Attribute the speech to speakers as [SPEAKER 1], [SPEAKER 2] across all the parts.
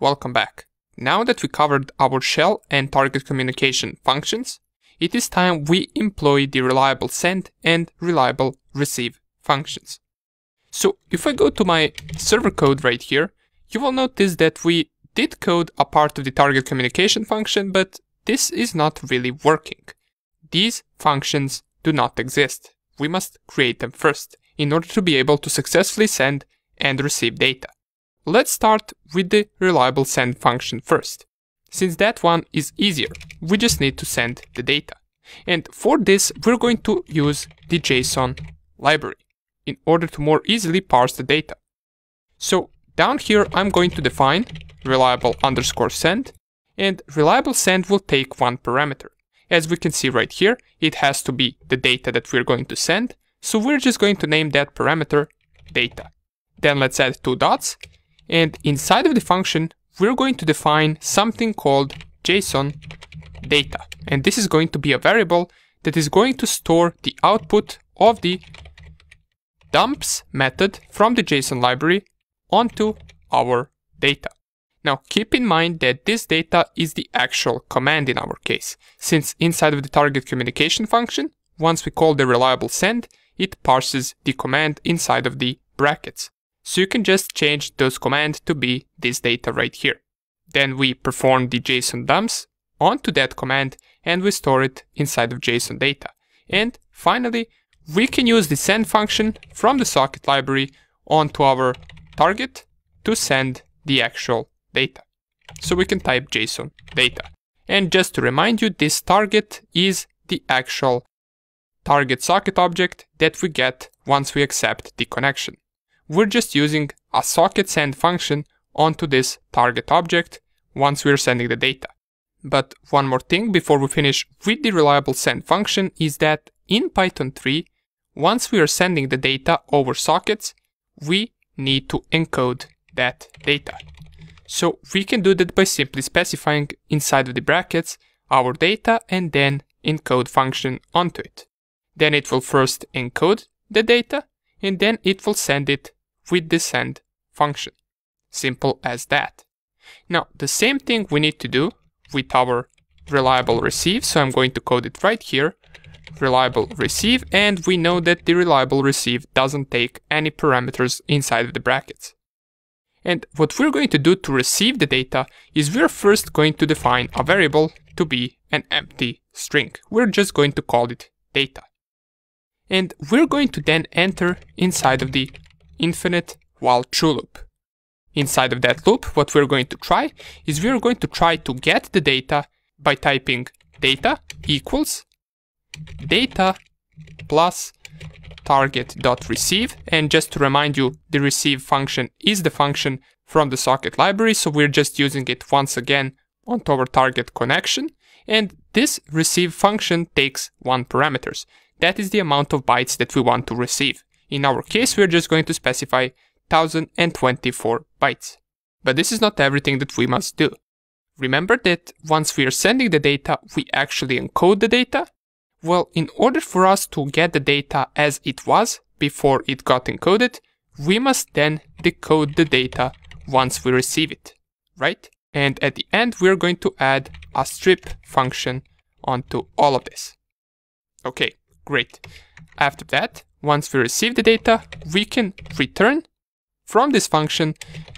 [SPEAKER 1] Welcome back. Now that we covered our shell and target communication functions, it is time we employ the reliable send and reliable receive functions. So if I go to my server code right here, you will notice that we did code a part of the target communication function, but this is not really working. These functions do not exist. We must create them first in order to be able to successfully send and receive data. Let's start with the reliable send function first. Since that one is easier, we just need to send the data. And for this, we're going to use the JSON library in order to more easily parse the data. So down here, I'm going to define reliable underscore send and reliable send will take one parameter. As we can see right here, it has to be the data that we're going to send. So we're just going to name that parameter data. Then let's add two dots. And inside of the function, we're going to define something called JSON data. And this is going to be a variable that is going to store the output of the dumps method from the JSON library onto our data. Now keep in mind that this data is the actual command in our case, since inside of the target communication function, once we call the reliable send, it parses the command inside of the brackets. So you can just change those commands to be this data right here. Then we perform the JSON dumps onto that command and we store it inside of JSON data. And finally, we can use the send function from the socket library onto our target to send the actual data. So we can type JSON data. And just to remind you, this target is the actual target socket object that we get once we accept the connection. We're just using a socket send function onto this target object once we're sending the data. But one more thing before we finish with the reliable send function is that in Python 3, once we are sending the data over sockets, we need to encode that data. So we can do that by simply specifying inside of the brackets our data and then encode function onto it. Then it will first encode the data and then it will send it with the send function. Simple as that. Now the same thing we need to do with our reliable receive. So I'm going to code it right here, reliable receive. And we know that the reliable receive doesn't take any parameters inside of the brackets. And what we're going to do to receive the data is we're first going to define a variable to be an empty string. We're just going to call it data. And we're going to then enter inside of the infinite while true loop. Inside of that loop, what we're going to try is we're going to try to get the data by typing data equals data plus target.receive. And just to remind you, the receive function is the function from the socket library. So we're just using it once again onto our target connection. And this receive function takes one parameters. That is the amount of bytes that we want to receive. In our case, we're just going to specify 1024 bytes. But this is not everything that we must do. Remember that once we are sending the data, we actually encode the data? Well, in order for us to get the data as it was before it got encoded, we must then decode the data once we receive it, right? And at the end, we're going to add a strip function onto all of this. Okay, great. After that, once we receive the data, we can return from this function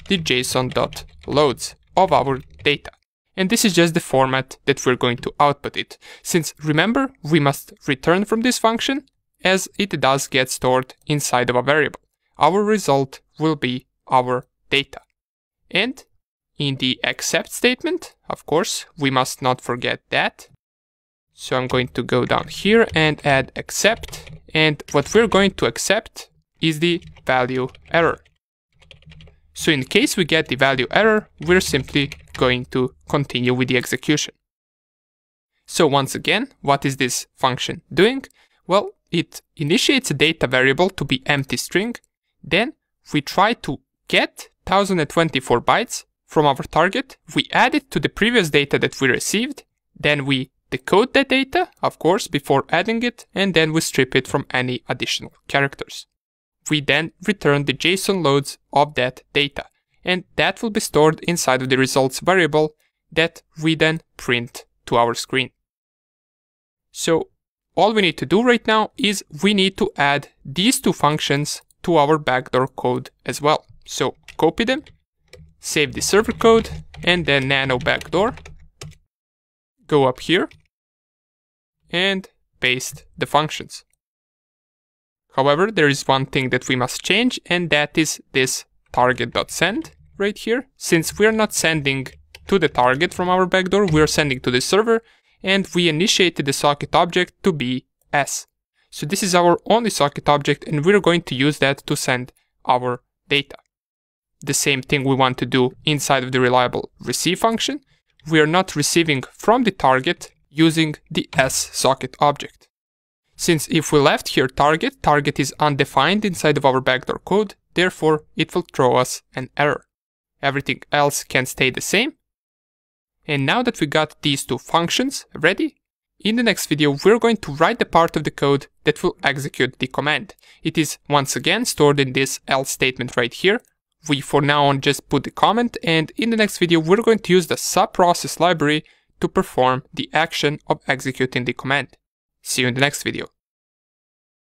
[SPEAKER 1] the json.loads of our data. And this is just the format that we're going to output it. Since remember, we must return from this function as it does get stored inside of a variable. Our result will be our data. And in the accept statement, of course, we must not forget that. So I'm going to go down here and add accept. And what we're going to accept is the value error. So in case we get the value error, we're simply going to continue with the execution. So once again, what is this function doing? Well, it initiates a data variable to be empty string. Then we try to get 1024 bytes from our target. We add it to the previous data that we received. Then we decode that data, of course, before adding it, and then we strip it from any additional characters we then return the JSON loads of that data. and that will be stored inside of the results variable that we then print to our screen. So all we need to do right now is we need to add these two functions to our backdoor code as well. So copy them, save the server code, and then nano backdoor. Go up here and paste the functions. However, there is one thing that we must change, and that is this target.send right here. Since we're not sending to the target from our backdoor, we're sending to the server, and we initiated the socket object to be s. So this is our only socket object, and we're going to use that to send our data. The same thing we want to do inside of the reliable receive function. We are not receiving from the target using the s socket object. Since if we left here target, target is undefined inside of our backdoor code, therefore it will throw us an error. Everything else can stay the same. And now that we got these two functions ready, in the next video we're going to write the part of the code that will execute the command. It is once again stored in this else statement right here. We for now on just put the comment and in the next video we're going to use the subprocess library to perform the action of executing the command. See you in the next video.